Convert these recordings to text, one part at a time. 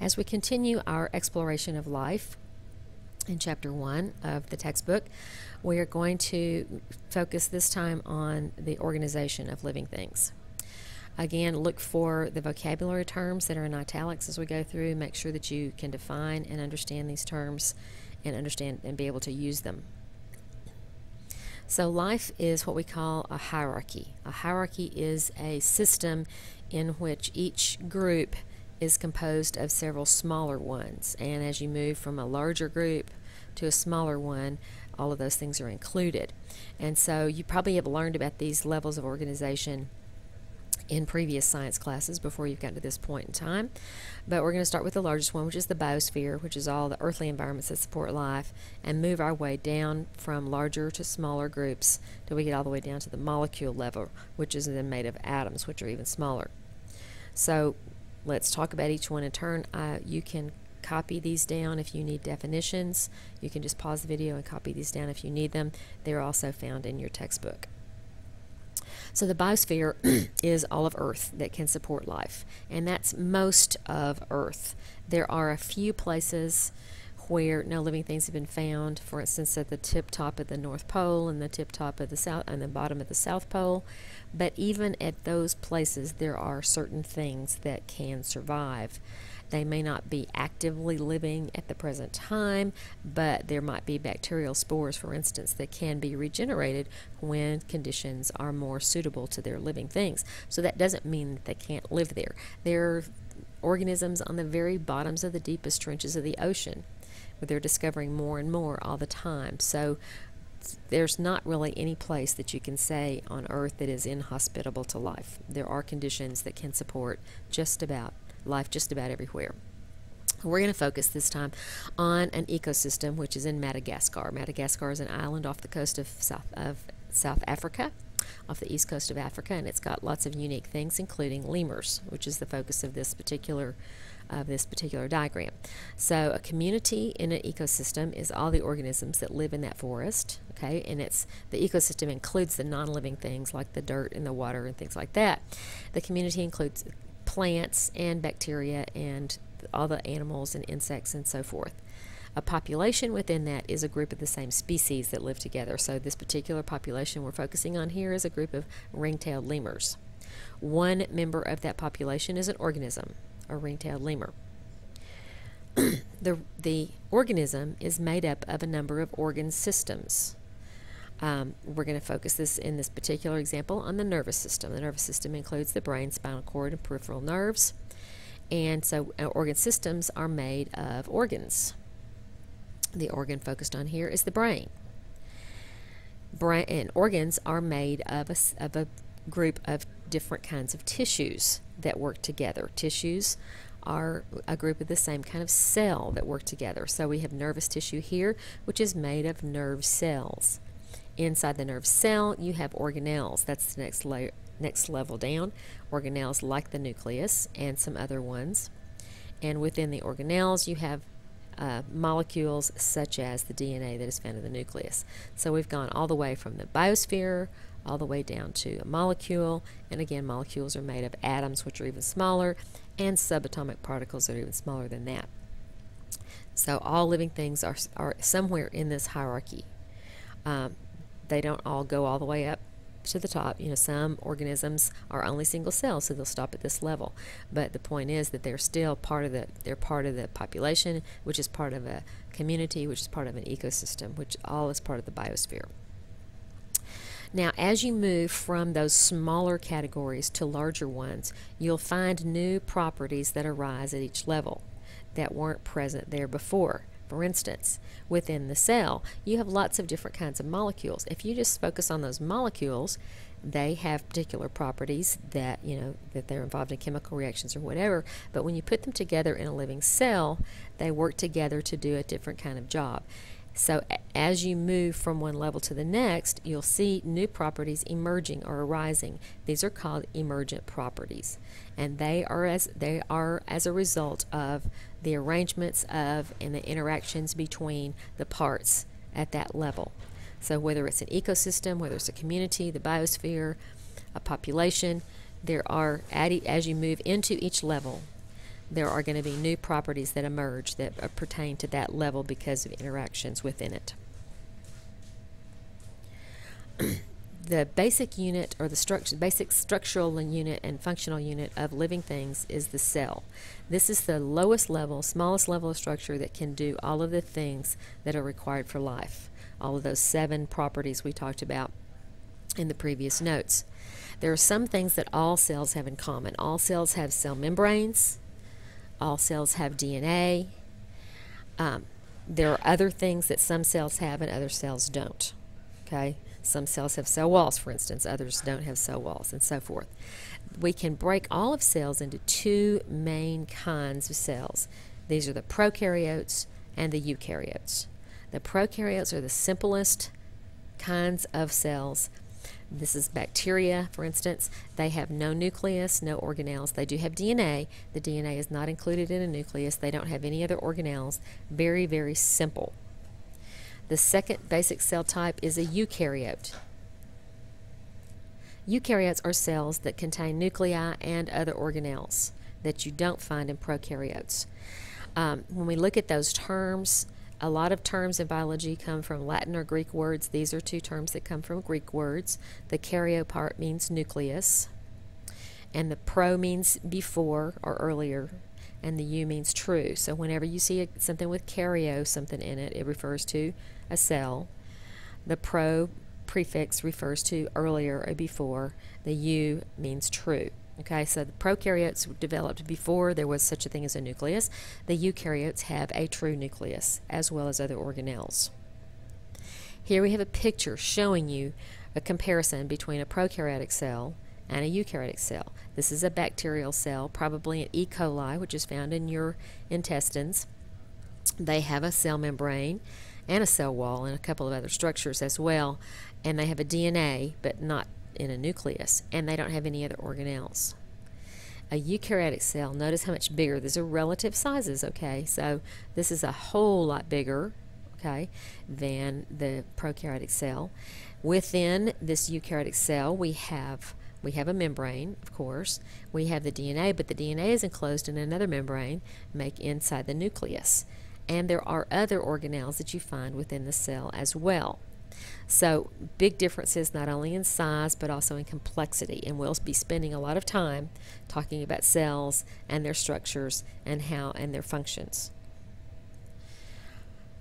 As we continue our exploration of life in chapter one of the textbook, we are going to focus this time on the organization of living things. Again, look for the vocabulary terms that are in italics as we go through. Make sure that you can define and understand these terms and understand and be able to use them. So, life is what we call a hierarchy. A hierarchy is a system in which each group is composed of several smaller ones. And as you move from a larger group to a smaller one, all of those things are included. And so, you probably have learned about these levels of organization in previous science classes before you've gotten to this point in time. But we're going to start with the largest one, which is the biosphere, which is all the earthly environments that support life, and move our way down from larger to smaller groups till we get all the way down to the molecule level, which is then made of atoms, which are even smaller. So let's talk about each one in turn. Uh, you can copy these down if you need definitions. You can just pause the video and copy these down if you need them. They're also found in your textbook. So the biosphere is all of Earth that can support life, and that's most of Earth. There are a few places where no living things have been found, for instance, at the tip top of the North Pole and the tip top of the South and the bottom of the South Pole. But even at those places, there are certain things that can survive. They may not be actively living at the present time, but there might be bacterial spores, for instance, that can be regenerated when conditions are more suitable to their living things. So that doesn't mean that they can't live there. There are organisms on the very bottoms of the deepest trenches of the ocean they're discovering more and more all the time. So there's not really any place that you can say on earth that is inhospitable to life. There are conditions that can support just about life just about everywhere. We're going to focus this time on an ecosystem which is in Madagascar. Madagascar is an island off the coast of South of South Africa, off the east coast of Africa, and it's got lots of unique things, including lemurs, which is the focus of this particular of this particular diagram. So a community in an ecosystem is all the organisms that live in that forest, okay? And it's the ecosystem includes the non-living things like the dirt and the water and things like that. The community includes plants and bacteria and all the animals and insects and so forth. A population within that is a group of the same species that live together. So this particular population we're focusing on here is a group of ring-tailed lemurs. One member of that population is an organism, a ring-tailed lemur. the, the organism is made up of a number of organ systems. Um, we're going to focus this in this particular example on the nervous system. The nervous system includes the brain, spinal cord, and peripheral nerves. And so uh, organ systems are made of organs. The organ focused on here is the brain. Brain and organs are made of a, of a group of different kinds of tissues that work together. Tissues are a group of the same kind of cell that work together. So we have nervous tissue here, which is made of nerve cells. Inside the nerve cell, you have organelles. That's the next next level down. Organelles like the nucleus and some other ones. And within the organelles, you have uh, molecules such as the DNA that is found in the nucleus. So we've gone all the way from the biosphere all the way down to a molecule. And again, molecules are made of atoms, which are even smaller, and subatomic particles that are even smaller than that. So all living things are, are somewhere in this hierarchy. Um, they don't all go all the way up to the top. You know, some organisms are only single cells, so they'll stop at this level. But the point is that they're still part of the they're part of the population, which is part of a community, which is part of an ecosystem, which all is part of the biosphere. Now, as you move from those smaller categories to larger ones, you'll find new properties that arise at each level that weren't present there before. For instance, within the cell, you have lots of different kinds of molecules. If you just focus on those molecules, they have particular properties that, you know, that they're involved in chemical reactions or whatever. But when you put them together in a living cell, they work together to do a different kind of job. So as you move from one level to the next, you'll see new properties emerging or arising. These are called emergent properties, and they are as they are as a result of the arrangements of and the interactions between the parts at that level. So whether it's an ecosystem, whether it's a community, the biosphere, a population, there are as you move into each level, there are going to be new properties that emerge that uh, pertain to that level because of interactions within it. the basic unit or the structure, basic structural unit and functional unit of living things is the cell. This is the lowest level, smallest level of structure that can do all of the things that are required for life. All of those seven properties we talked about in the previous notes. There are some things that all cells have in common. All cells have cell membranes. All cells have DNA. Um, there are other things that some cells have and other cells don't. Okay? Some cells have cell walls, for instance, others don't have cell walls, and so forth. We can break all of cells into two main kinds of cells. These are the prokaryotes and the eukaryotes. The prokaryotes are the simplest kinds of cells. This is bacteria, for instance. They have no nucleus, no organelles. They do have DNA. The DNA is not included in a nucleus. They don't have any other organelles. Very, very simple. The second basic cell type is a eukaryote. Eukaryotes are cells that contain nuclei and other organelles that you don't find in prokaryotes. Um, when we look at those terms, a lot of terms in biology come from Latin or Greek words. These are two terms that come from Greek words. The karyo part means nucleus, and the pro means before or earlier, and the eu means true. So whenever you see a, something with karyo, something in it, it refers to a cell. The pro prefix refers to earlier or before. The eu means true. Okay, so the prokaryotes developed before there was such a thing as a nucleus. The eukaryotes have a true nucleus as well as other organelles. Here we have a picture showing you a comparison between a prokaryotic cell and a eukaryotic cell. This is a bacterial cell, probably an E. coli, which is found in your intestines. They have a cell membrane and a cell wall and a couple of other structures as well, and they have a DNA, but not in a nucleus, and they don't have any other organelles. A eukaryotic cell, notice how much bigger. These are relative sizes, okay? So this is a whole lot bigger, okay, than the prokaryotic cell. Within this eukaryotic cell, we have we have a membrane, of course. We have the DNA, but the DNA is enclosed in another membrane, make inside the nucleus. And there are other organelles that you find within the cell as well. So, big differences not only in size but also in complexity. And we'll be spending a lot of time talking about cells and their structures and how and their functions.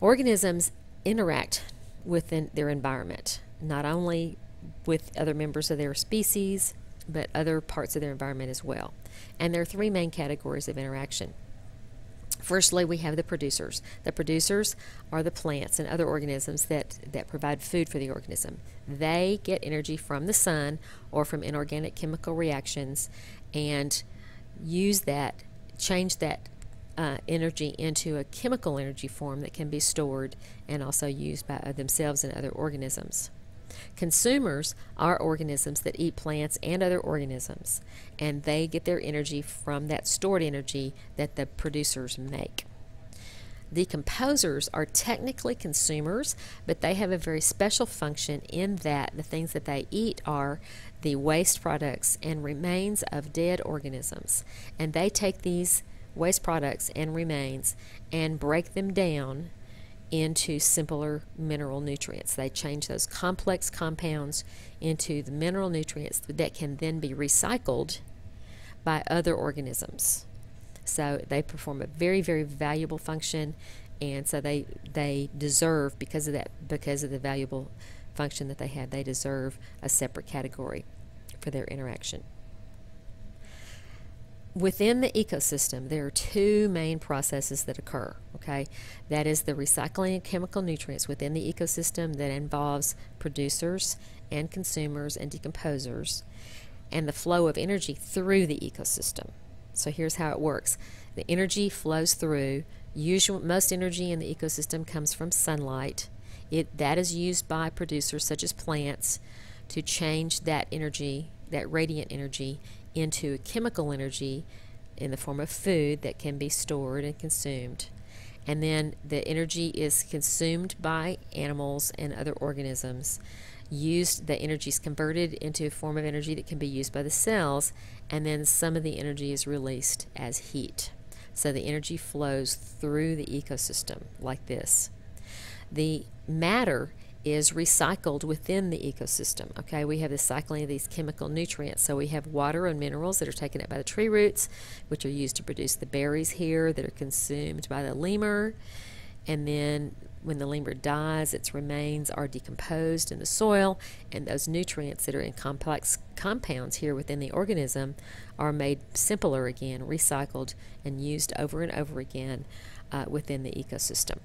Organisms interact within their environment, not only with other members of their species, but other parts of their environment as well. And there are three main categories of interaction. Firstly, we have the producers. The producers are the plants and other organisms that, that provide food for the organism. They get energy from the sun or from inorganic chemical reactions and use that, change that uh, energy into a chemical energy form that can be stored and also used by themselves and other organisms. Consumers are organisms that eat plants and other organisms, and they get their energy from that stored energy that the producers make. The decomposers are technically consumers, but they have a very special function in that the things that they eat are the waste products and remains of dead organisms. And they take these waste products and remains and break them down into simpler mineral nutrients. They change those complex compounds into the mineral nutrients that can then be recycled by other organisms. So they perform a very, very valuable function, and so they they deserve because of that because of the valuable function that they have. They deserve a separate category for their interaction within the ecosystem, there are two main processes that occur. Okay, that is the recycling of chemical nutrients within the ecosystem that involves producers and consumers and decomposers, and the flow of energy through the ecosystem. So here's how it works: the energy flows through. Usual, most energy in the ecosystem comes from sunlight. It that is used by producers such as plants to change that energy, that radiant energy, into chemical energy in the form of food that can be stored and consumed. And then the energy is consumed by animals and other organisms. Used, the energy is converted into a form of energy that can be used by the cells, and then some of the energy is released as heat. So the energy flows through the ecosystem like this. The matter is recycled within the ecosystem. Okay, we have the cycling of these chemical nutrients. So we have water and minerals that are taken up by the tree roots, which are used to produce the berries here that are consumed by the lemur. And then when the lemur dies, its remains are decomposed in the soil, and those nutrients that are in complex compounds here within the organism are made simpler again, recycled, and used over and over again uh, within the ecosystem.